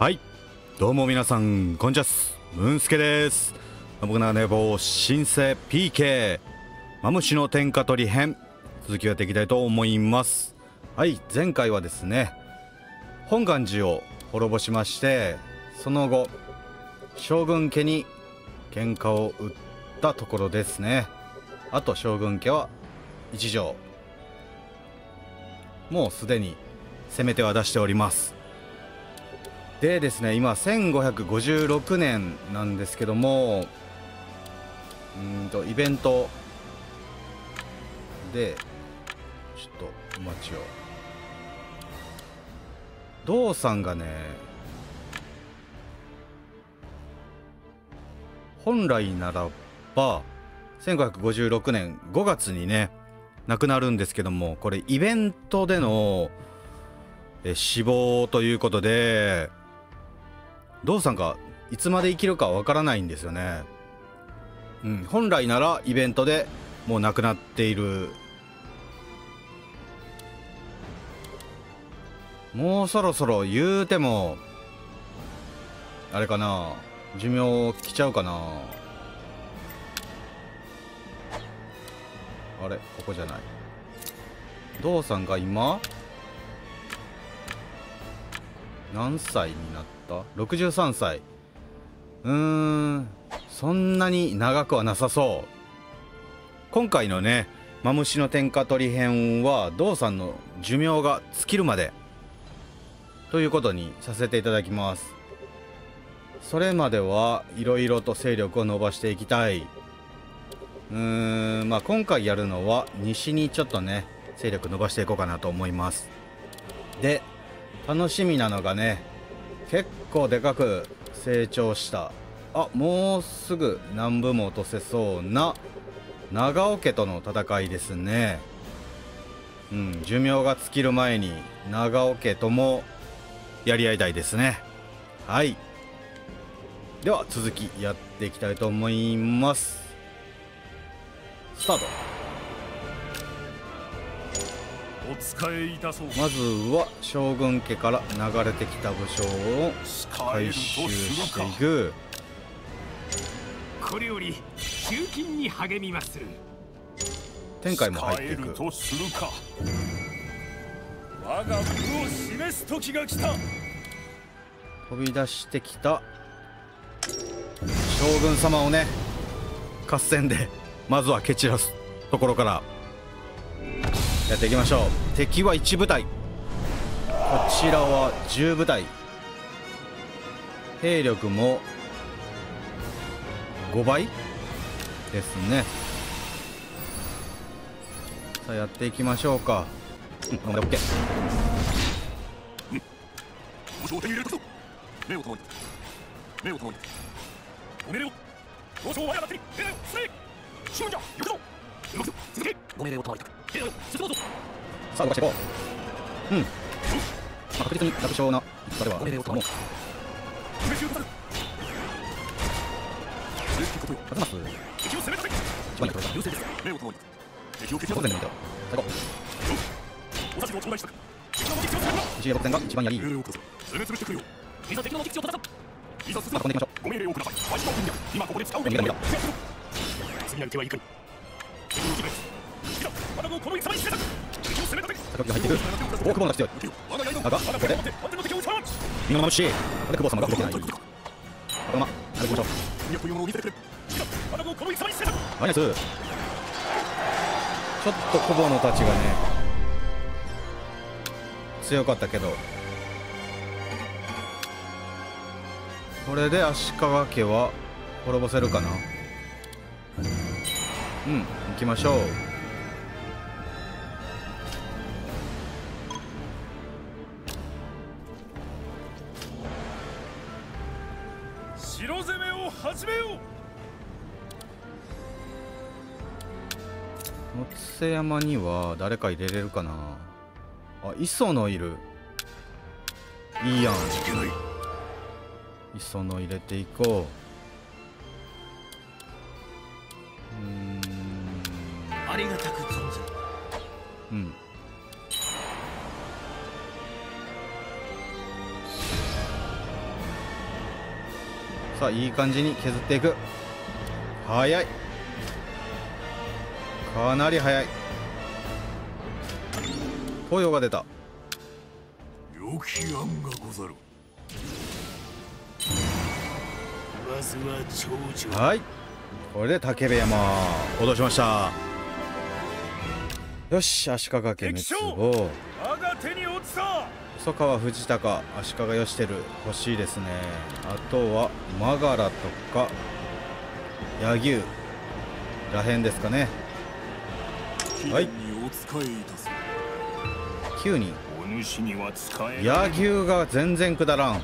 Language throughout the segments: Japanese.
はい。どうも皆さんこんにちはムーンスケです。僕の寝坊新生 PK マムシの天下取り編。続きをやっていきたいと思います。はい。前回はですね本願寺を滅ぼしましてその後将軍家に喧嘩を売ったところですね。あと将軍家は一条。もうすでに攻め手は出しております。でですね今1556年なんですけどもうんとイベント。でちょっとお待ちを。道さんがね本来ならば1556年5月にね亡くなるんですけどもこれイベントでの死亡ということで道さんがいつまで生きるかわからないんですよね、うん、本来ならイベントでもう亡くなっている。もうそろそろ言うてもあれかな。寿命来ちゃうかな。あれここじゃない。道さんが今何歳になった？63歳。うーんそんなに長くはなさそう。今回のねマムシの天下取り編は道さんの寿命が尽きるまで。ということにさせていただきます。それまではいろいろと勢力を伸ばしていきたい。うーんまあ今回やるのは西にちょっとね勢力伸ばしていこうかなと思います。で楽しみなのがね結構でかく成長した。あもうすぐ南部も落とせそうな。長尾家との戦いですね。うん寿命が尽きる前に長尾家ともやり合いたいですね。はい。では続きやっていきたいと思います。スタート。お使いいたそう。まずは将軍家から流れてきた武将を回収していく。これより集金に励みます天海も入っていく。とするか。我が武を示す時が来た。飛び出してきた。将軍様をね合戦でまずは蹴散らすところからやっていきましょう。敵は1部隊。こちらは10部隊。兵力も5倍ですね。さあやっていきましょうか。うんこれ OK 武将を手に入れたぞ目を共に。目を共に。おめでよ武将はやがてに兵を進め。主文じゃ。行くぞ。動くぞ。続け。ご命令を賜りたく兵を進もうぞさあ動かしていこううん、まあ、確実に楽勝な戦ではあるけども示しくださる正式ことよ勝てます一番に敵を蹴散当然で見てよ最高石井六戦が一番やり命令を下す攻め潰してくるよいざ敵の敵地を戦ういざ進む運ん。でいきましょご命令をくださいわしの軍略今ここで使うべき無理だ次なる手はいかに敵の撃滅いざ我が軍をこの戦にしてた敵を攻めたてう先が入っていく大久保のが必要い敵を我がここで手を持って相手のましこれ久保様が動けないこのままやっていきましょう戦略というものを見せてくれいざ我が軍をこの戦にしてたマイスちょっと久保のたちがね強かったけどこれで足利家は滅ぼせるかな？うん行きましょう。瀬山には誰か入れれるかな？あ磯野いる。いいやん。磯野入れていこう。うーん。ありがたく存ずる。うん。さあいい感じに削っていく。早いかなり早い。東洋が出た。良き案がござる。まずは長寿はい。これで竹部山脅しました。よし足利家滅亡我が手に落ちた。細川藤孝足利義輝欲しいですね。あとはマガラとか柳生らへんですかねはい。に。お使いいたす9人お主には使えない。柳生が全然くだらん。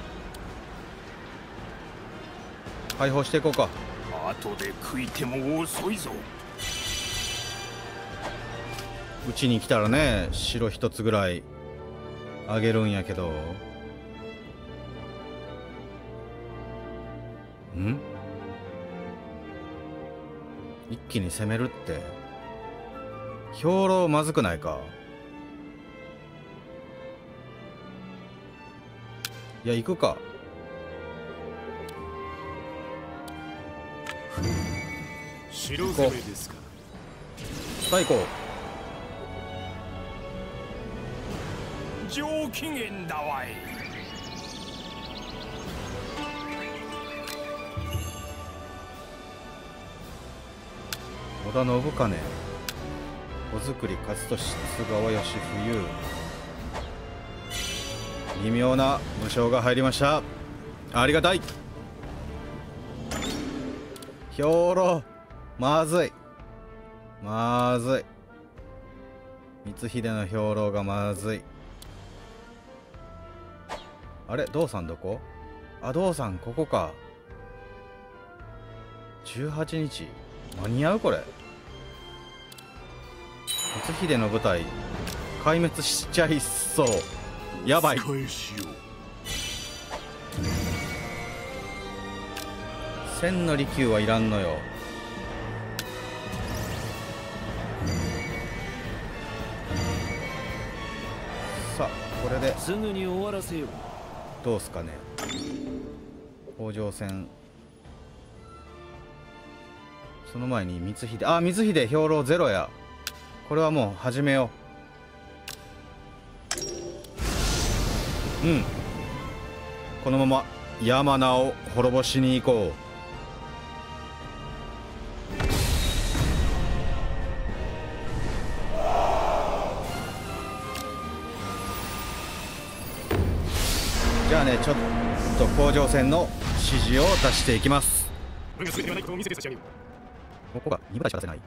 解放していこうか。後で食いても遅いぞ。うちに来たらね白一つぐらいあげるんやけど。ん？一気に攻めるって兵糧まずくないか？いや行くか。白攻めですか。さあ行こう。上機嫌だわい。織田信兼小作り勝利津川義冬。微妙な武将が入りました。ありがたい。兵糧。まずい。まずい。光秀の兵糧がまずい。あれ？道さんどこ？あ道さんここか。18日？間に合うこれ。光秀の部隊壊滅しちゃいそう。やばい。千の利休はいらんのよ。さあこれで。すぐに終わらせよう。どうすかね。北条戦その前に光秀。あ光秀兵糧ゼロやこれはもう始めよう。うん。このまま山名を滅ぼしに行こう。じゃあねちょっと甲状腺の指示を出していきます。こここが2部隊しか出せない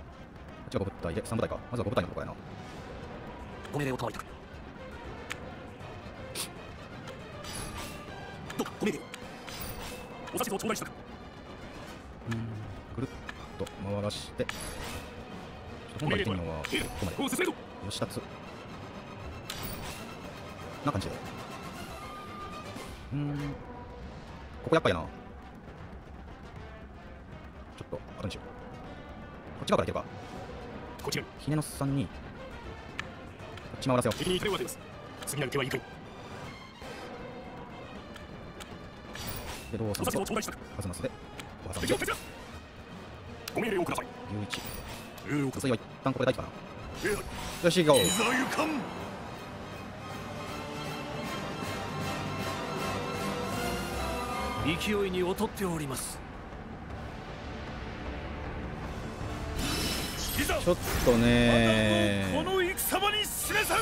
こっちが5部隊で3部隊か。まずは5部隊のとこやな。ご命令を賜りたく。どうかご命令を。お指図を頂戴したく。ぐるっと回らして。ちょっと本来行ってみるのはこ兵こまで。を進めろ吉達な感じで。うーん。ここやっぱやな。ちょっと後にしようこっち側から行けるかこちら。にひねのさんにこっち回らせよう。敵に手を当てます。次なる手はいかにでどうさおんと指図を頂戴したくはずますでおはさんでご命令をください。11命令をくださ次は一旦ここで待機かな。よし行こう。勢いに劣っておりますちょっとね。この戦場に示さん。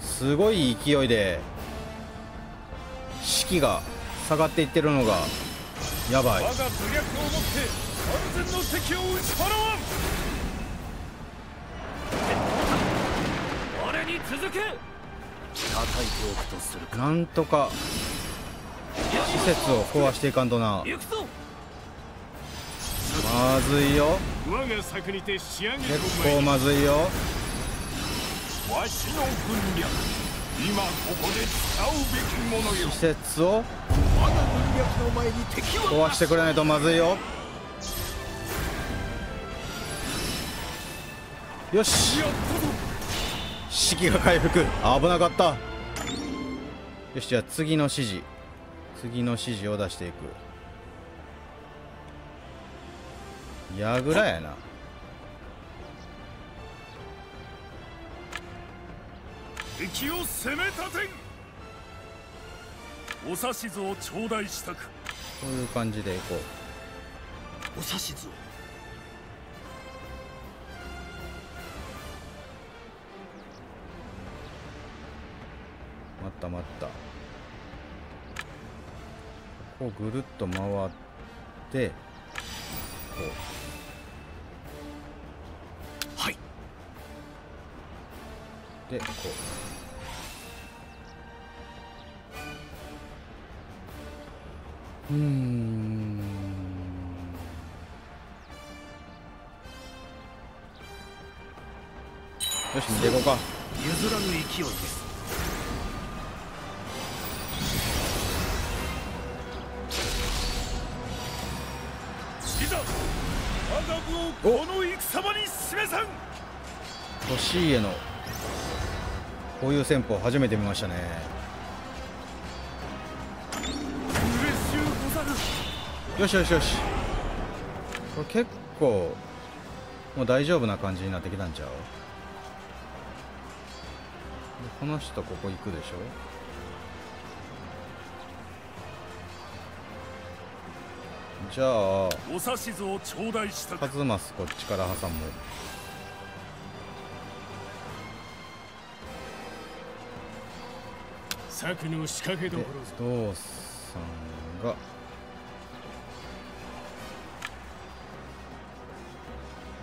すごい勢いで士気が下がっていってるのがやばい。我が武略をもって完全の敵を打ち払わん。俺に続け。叩いておくとするか。なんとか施設を壊していかんとな。行くぞまずいよ。我が策にて仕上げ結構まずいよ。わしの軍略今ここで使うべきものよ施設を我が軍略の前に敵は壊してくれないとまずいよ。よし。士気が回復。危なかった。よしじゃあ次の指示。次の指示を出していく。やぐらやな。敵を攻め立てん。お指図を頂戴したく。こういう感じでいこう。お指図を？待った待った。こうぐるっと回ってこはでこう。うーん。よし見ていこうか。譲らぬ勢いです。我が部をこの戦場に示さん。年家のこういう戦法初めて見ましたね。よしよしよし。これ結構もう大丈夫な感じになってきたんちゃう？でこの人ここ行くでしょ？じゃあお指図をこっちから挟む策の仕掛けどでころぞ。ドーさんが。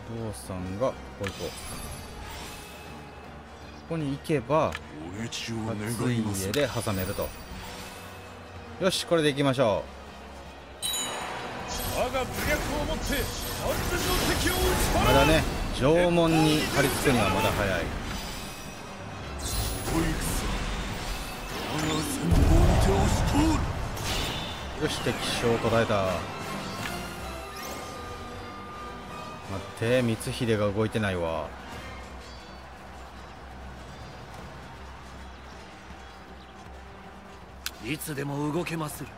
ドーさんがここ。行こうここに行けば熱い家で挟めると。よしこれで行きましょ我が武略をもって完全の敵を打ちまだね縄文に張り付くにはまだ早いよし敵将を捉えた。待って光秀が動いてないわ。いつでも動けまする。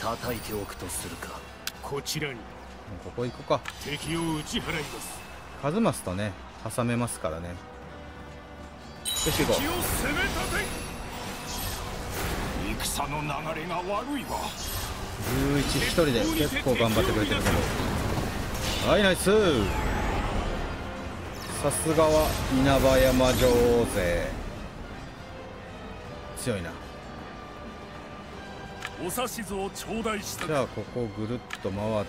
叩いておくとするか。こちらに。ここ行くか。敵を打ち払います。カズマスとね挟めますからね。よし行こ敵を攻め立て戦の流れが悪いわ。う11一人で結構頑張ってくれてるけど。はいナイス。さすがは稲葉山城勢。強いな。お指図を頂戴した。くじゃあここをぐるっと回っ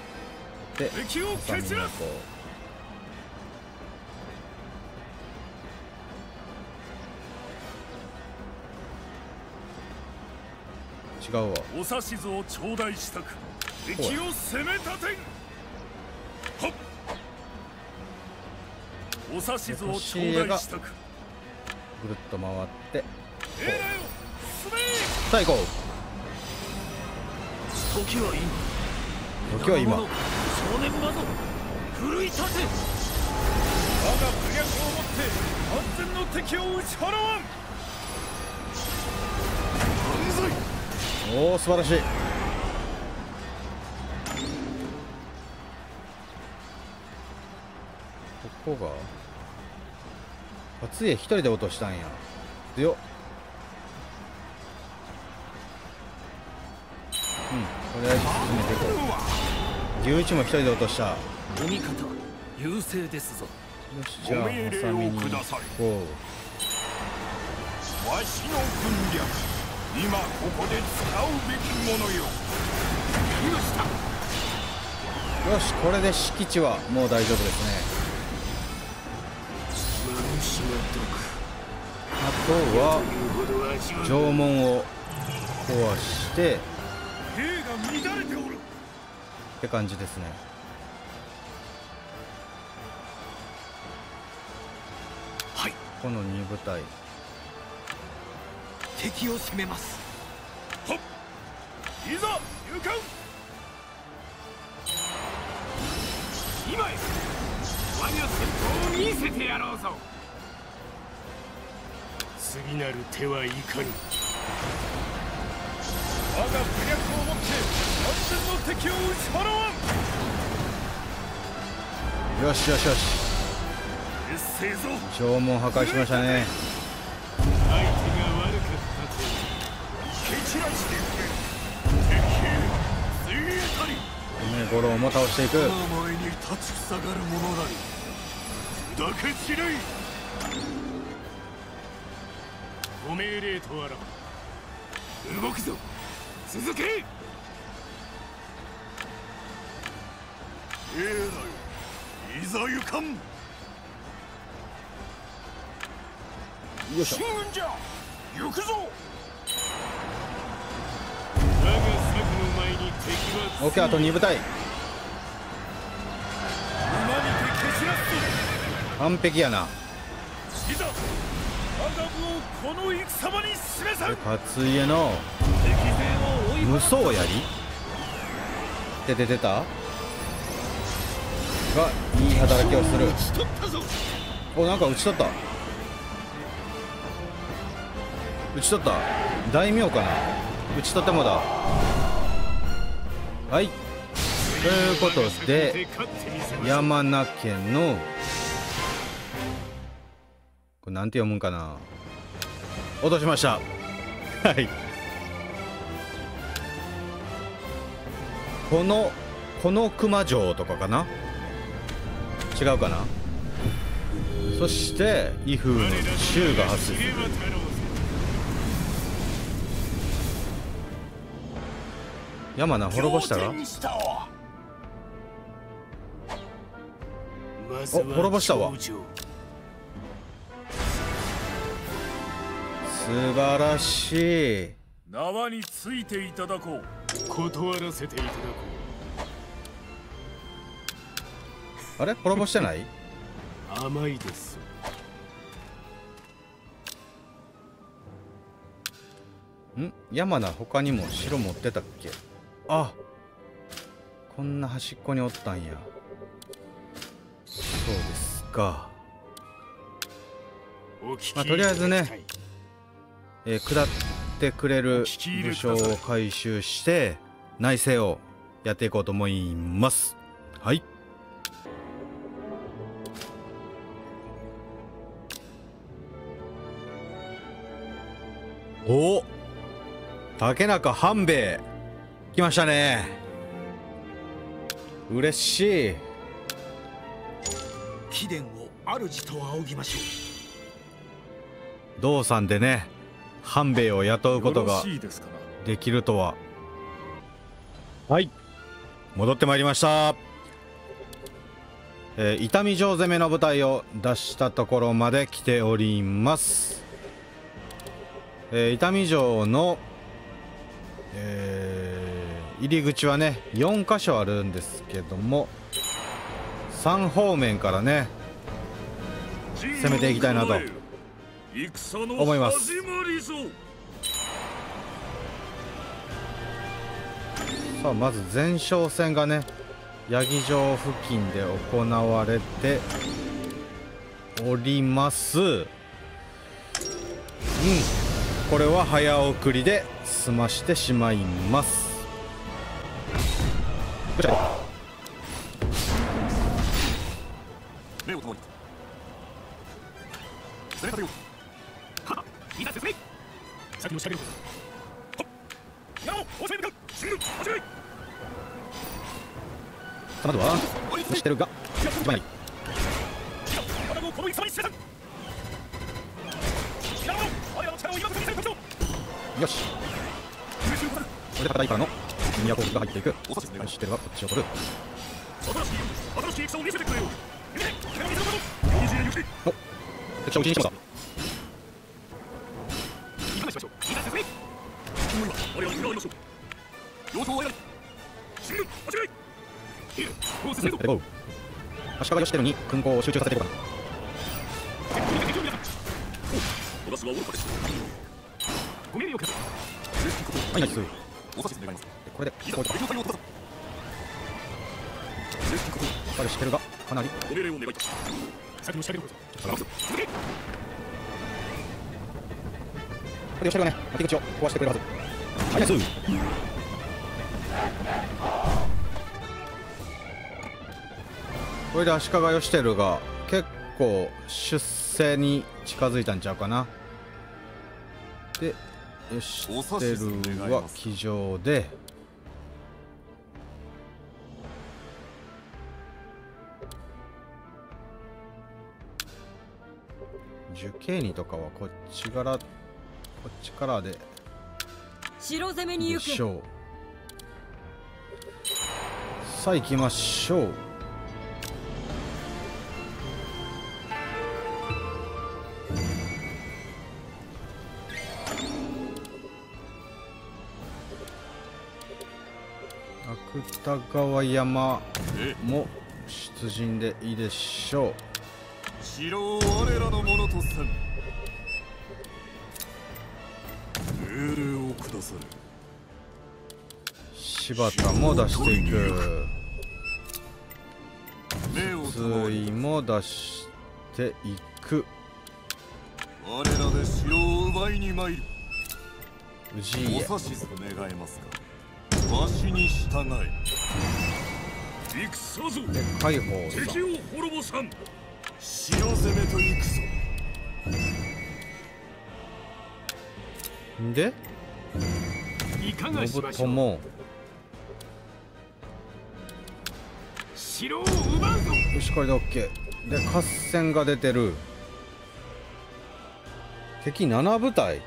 て敵を蹴散らす違うわ。お指図を頂戴したく敵を攻め立てん。はっ。お指図を頂戴したく。ぐるっと回って。さあ行こ時は今。う時は今。少年魔ぞ。奮い立て。我が武略をもって完全の敵を打ち払わんおお素晴らしい。ここが？初家一人で落としたんや。強っうんとりあえず進めていこう。牛一も一人で落とした。よお味方優勢ですぞ。しじゃあハサミにこう。わしの軍略今ここで使うべきものよ。よしこれで敷地はもう大丈夫ですね。あとは縄文を壊して。って感じですね。はい。この2部隊敵を攻めます。はっ。いざ行かん今へ。我が戦法を見せてやろうぞ。次なる手はいかに。我我が武略をもって完全の敵を打ち払わん。よしよしよし。うっせえぞ。縄文破壊しましたね五郎も倒していく。前に立ちふさがる者なり。砕け散れい。ご命令とあらば動くぞ。続け。ええなよいざ行かん。よいしょ。進軍じゃ。行くぞオッケーあと2部隊。完璧やな。勝家の無双槍？って出てた？がいい働きをする。おなんか打ち取った。打ち取った。大名かな。打ち取ってもだはい。ということで山名県のこれなんて読むんかな？落としました。はい。このこの熊城とかかな？違うかな？そして威風の衆が発生する。山名滅ぼしたが仰天にしたわまずはお滅ぼしたわ。素晴らしい。縄についていただこう。断らせていただこあれ？滅ぼしてない？う甘いです。ん？山名他にも城持ってたっけ？あこんな端っこにおったんや。そうですか。まあとりあえずねえー下ってくれる武将を回収して内政をやっていこうと思います。はい。お竹中半兵衛来ましたね。嬉しい。貴殿を主と仰ぎましょ道さんでね半兵衛を雇うことができるとは。はい。戻ってまいりました。えー、伊丹城攻めの部隊を出したところまで来ております、えー伊丹城の、えー入り口はね4箇所あるんですけども3方面からね攻めていきたいなと思います。さあまず前哨戦がね八木城付近で行われております。うん。これは早送りで済ましてしまいます。こちら。目をともに攻め立てよいざ進め先の仕掛けるうやろう攻め向か進軍始めさまずは知ってるが一番いい。我が軍をこの戦場に示さんやろう我らの力を今こそ見せる時ぞよし。優秀ござるこれで戦いからの宮古が入っていく。お指図願います知ってるがこっちを取る。新しい新しい戦を見せてくれ。よお敵将討ちにしました足利義輝に勲功を集中させていこうかな正式こと彼知ってるがかなり。ご命令を願いいた。し先の仕掛けるこれがね敵口を壊してくれるはず。ナイスこれで足利義輝が結構出世に近づいたんちゃうかな。で義輝は騎乗で受刑にとかはこっちからこっちからで城攻めにで行けしょう。さあ行きましょう。芥川山も出陣でいいでしょう。城を我らのものとせん。命令を下され。柴田も出していく。命を水賜り井も出していく。我らで城を奪いに参る。氏家。お指図願えますか。わしに従え。戦ぞで海宝さ敵を滅ぼさん。城攻めと行くぞで？いかがし信友。城を奪うぞ！よしこれで OK で合戦が出てる。敵7部隊。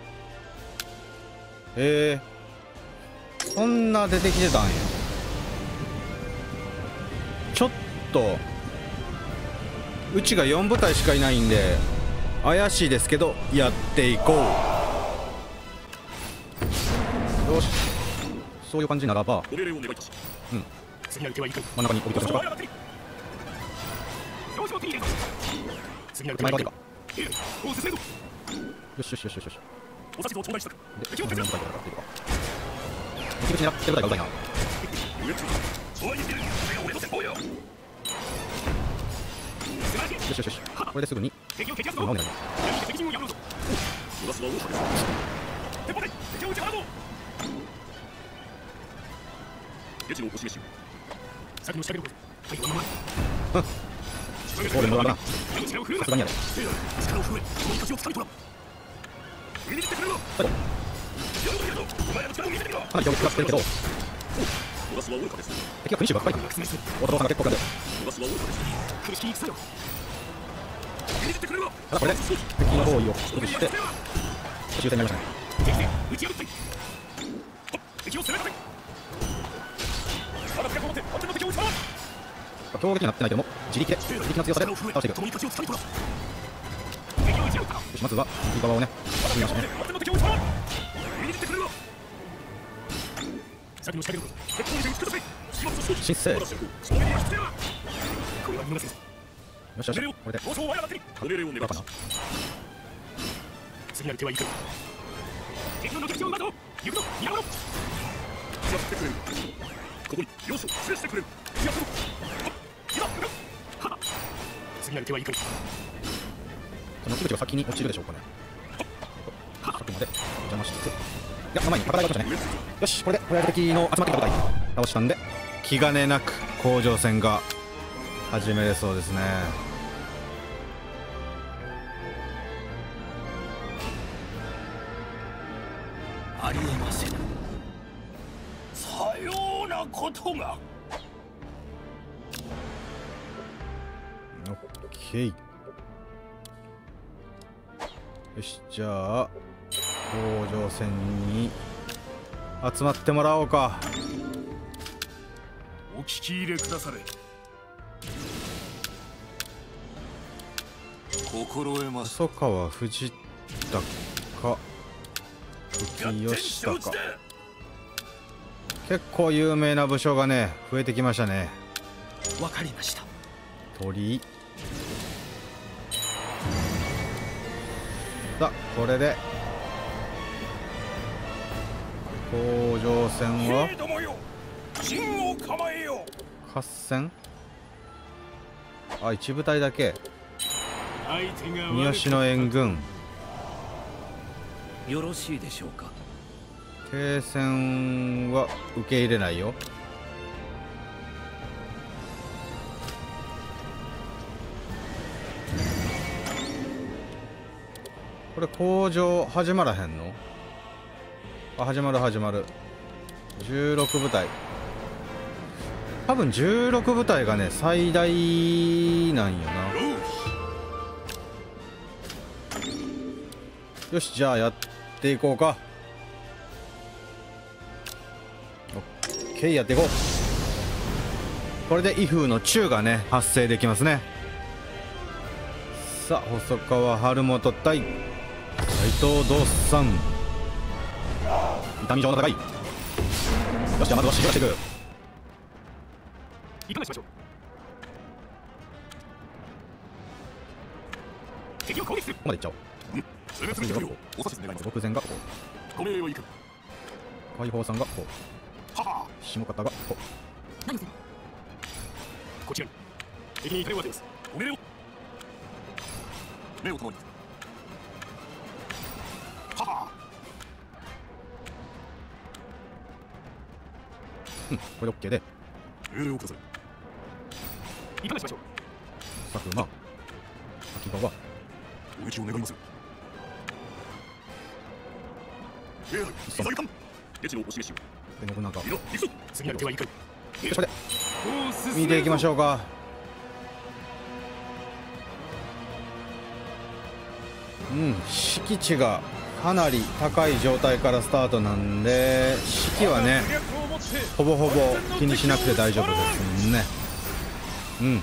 え。ー、そんな出てきてたんや。ちょっと。うちが4部隊しかいないんで怪しいですけどやっていこうよしそういう感じならばうん。真ん中に置いておきましょうか次なる手手前はい側でいいかよしよしよしよしよし。お指図を頂戴しを手伝う部隊からってい狙ってがうざいな。よしい。よしよしよし。これですぐに、敵を撃破すぞ。このままになる。敵陣を破るぞ。私は王かです鉄砲で敵をお示しよ先の仕掛けはいお前これもらうな。さすがにや。れろはい。やるぞやるぞお前らの力を見せてみろかなり強力ってるけど、私は愚かです敵はフィニッシュばっかり。お父さんが結構かで。私は愚かです苦してくれろただこれで、敵の包囲を崩して、終戦になりましたね。敵で打ち破って敵を攻めて強撃にはなってないけども、自力で、自力の強さで倒していく。よ共に勝ちをつかみ取らん敵を撃ち破ったし、まずは、右側をね、進みましたね。相手の敵を撃ち払う見に来てくれろ先の仕掛けること鉄砲にて撃ちください始末と申請。よしよし。これで、どうかな。次なる手はいかに敵の敵を奪うぞ行くぞやってくれるここに要素を連れしてくれるやってろ今向かうはっ次なる手はいかにその口が先に落ちるでしょうかね。あくまで邪魔しつつ。いや、前に戦いが落ちましたね。よし、これで、親敵の集まってきた部隊、倒したんで、気兼ねなく甲状戦が始めれそうですね。ケー。よし、じゃあ、甲状腺に集まってもらおうか。お聞き入れくだされ。心得まし細川藤高。浮吉高。結構有名な武将がね増えてきましたね。わかりました。鳥さあこれで。甲状腺は兵どもよ陣を構えよ合戦。あ一部隊だけ。三好の援軍。よろしいでしょうか。継戦は受け入れないよこれ工場始まらへんの？あ始まる始まる。16部隊。多分16部隊がね最大なんよな。よしじゃあやっていこうか。オッケーやっていこう。これで威風の中がね発生できますね。さあ細川春元対藤道さん痛み上の戦いよしじゃあまずは仕掛けていく。いかがしましょう。敵を攻撃する。ここまでいっちゃおう。攻め続けるよお指図願います。極前がこうご命令をいく。解放さんがこう。はは。下方がこ何する？こちらに。敵に痛みを当てます。ご命令を。目を共にう、うん、これで OK で命令をくださいいかがしましょう。佐久間秋を願いますえらい。急いかん列のお示しを。で信長。次なる手はいかにしこれ見ていきましょうか。うん敷地がかなり高い状態からスタートなんで式はねほぼほぼ気にしなくて大丈夫ですね。うん。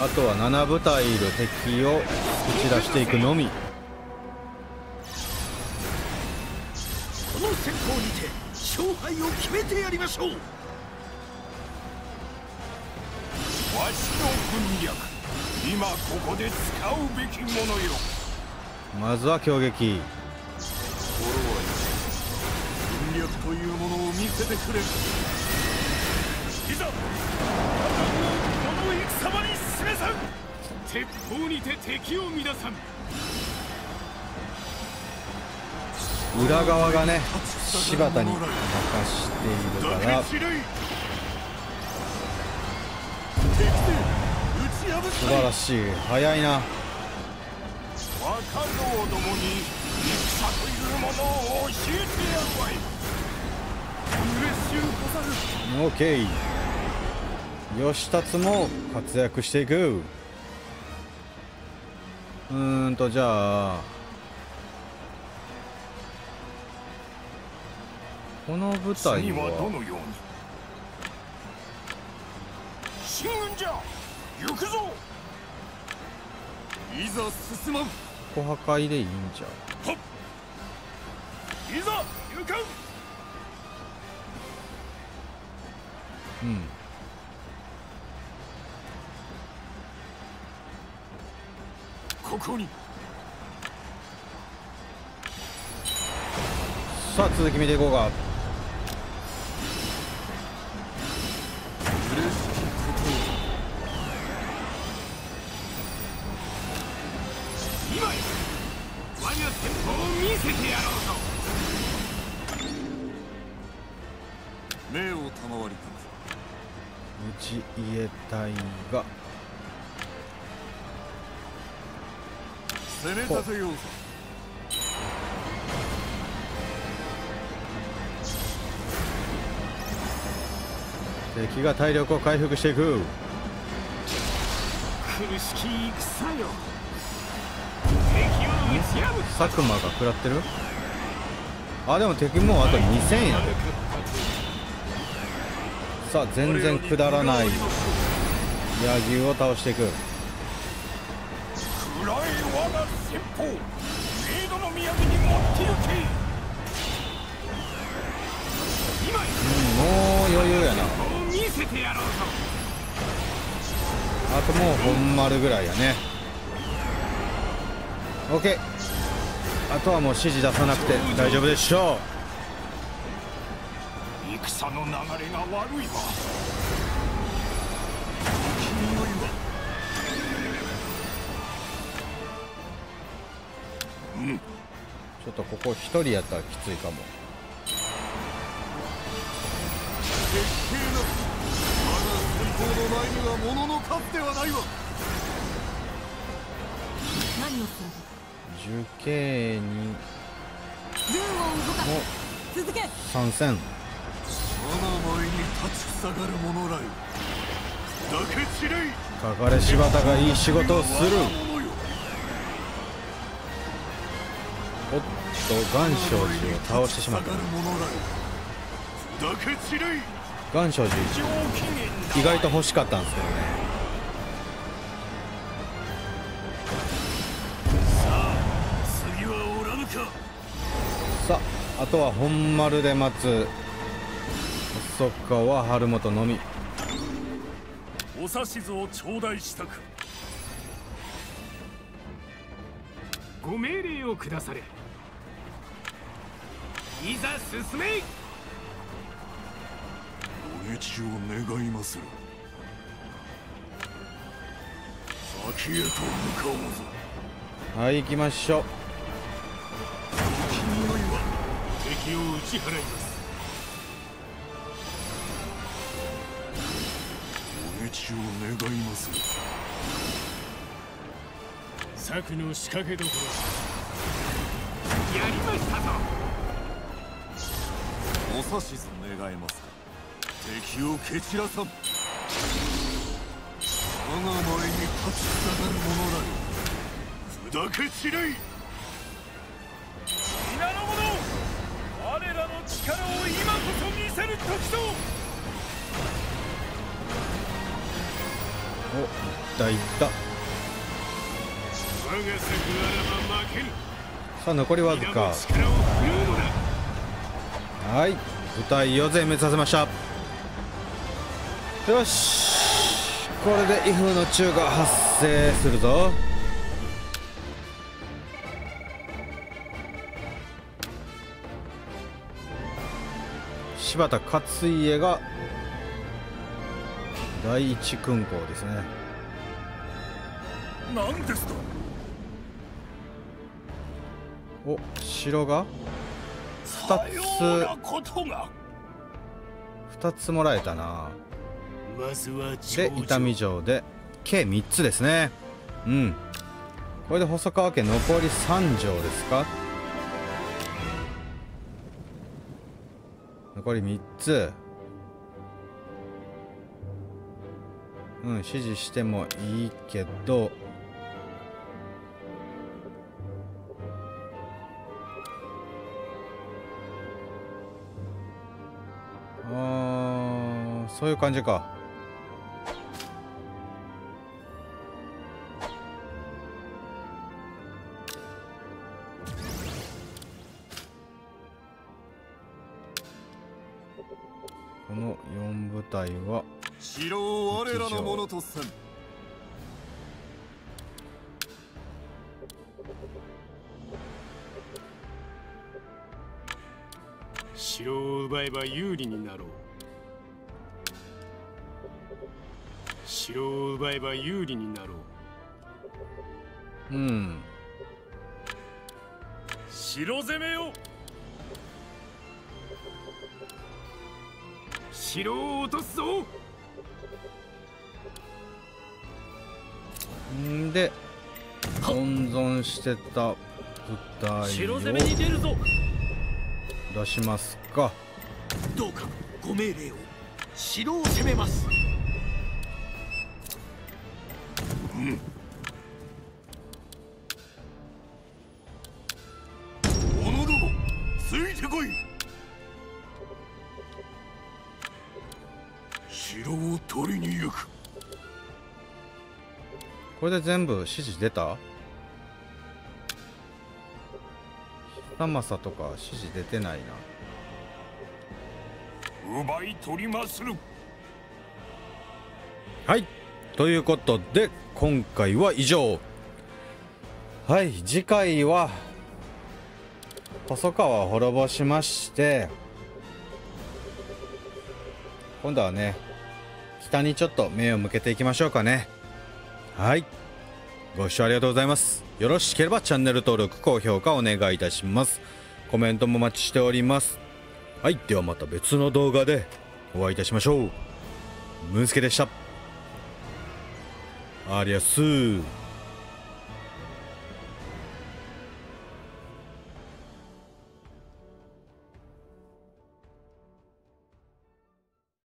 あとは7部隊いる敵を打ち出していくのみ。この戦法にて勝敗を決めてやりましょう。わしの軍略今ここで使うべきものよ。まずは攻撃というものを見せてくれ。いざこの戦場に示さん。鉄砲にて敵を乱さん。裏側がね柴田に任しているから。素晴らしい。早いな。若造どもに戦というものを教えてやるわいオッケー義達も活躍していく。うーんとじゃあ。この舞台次はどはのように？進軍じゃ！行くぞ！いざ進まん！小破壊でいいんじゃ。いざ行かうん。ここに。さあ続き見ていこうか。今や我が戦法を見せてやろうと目を賜り内家隊が。攻め立てようぞ敵が体力を回復していく。苦しき戦よ。敵を打ち破る。佐久間が食らってる？あでも敵もうあと2000やでさあ全然くだらない。柳生を倒していく。暗い我がメイドの土産に持って行け。今やもう余裕やな。あともう本丸ぐらいやね。OK あとはもう指示出さなくて大丈夫でしょ戦の流れが悪いわ。君よりは。うちょっとここ一人やったらきついかも。絶景なの前には物の数ではないわ。何をする重慶に。ルーンを動かもす続け。参戦我が前に立ちふさがる者らよ。砕け散れい。かかれ柴田がいい仕事をする。おっと岩礁寺を倒してしまった岩礁寺意外と欲しかったんですけどね。次はおらぬか。さああとは本丸で待つ細川春元のみ。お指図を頂戴したくご命令を下され。いざ進め。お討ちを願いまする。先へと向かおうぞ。はい行きましょう。君のいは。敵を打ち払いますお討ちを願います。る策の仕掛けどころやりましたぞ。お指図願えますか？敵を蹴散らさん我が前に立ちふさがる者らよ砕け散れい。皆の者我らの力を今こそ見せる時ぞったいった。さあ残りわずか。はい舞台を全滅させました。よしこれで威風の宙が発生するぞ。柴田勝家が第一勲功ですね何ですと？お城が？さようなことが。2つもらえたな。で伊丹城で。計3つですね。うん。これで細川家残り3城ですか？残り3つ。うん指示してもいいけどそういう感じか。この4部隊は城を我らのものとせん。城を奪えば有利になろう。城を奪えば有利になろう。うん。城攻めよ。城を落とすぞ。んで温存してた部隊城を攻めに出るぞ。出しますか。どうかご命令を。城を攻めますついてこい。城を取りに行く。これで全部指示出た？久政とか指示出てないな。奪い取りまする。はい。ということで今回は以上。はい。次回は細川を滅ぼし。まして今度はね北にちょっと目を向けていきましょうかね。はい。ご視聴ありがとうございます。よろしければチャンネル登録高評価お願いいたします。コメントもお待ちしております。はい。ではまた別の動画でお会いいたしましょう。ムースケでした。ありやす